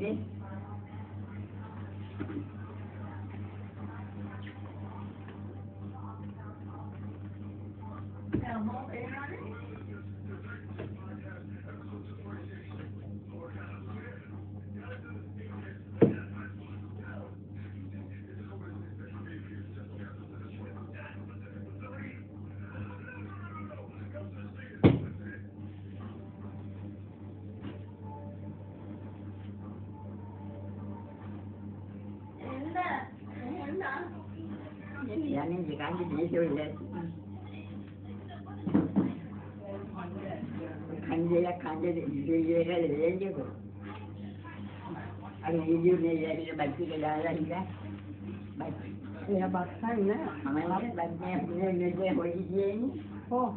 Ne? Yani hangi diye söylersin? Kancaya kanca yüzeye verecek o. Hani yüzüğü ne yerine belki de lazımda. Bak, Ya baksana ne? ama ne, ben ne yapıyorum, ne de o yiyeceğini. Oh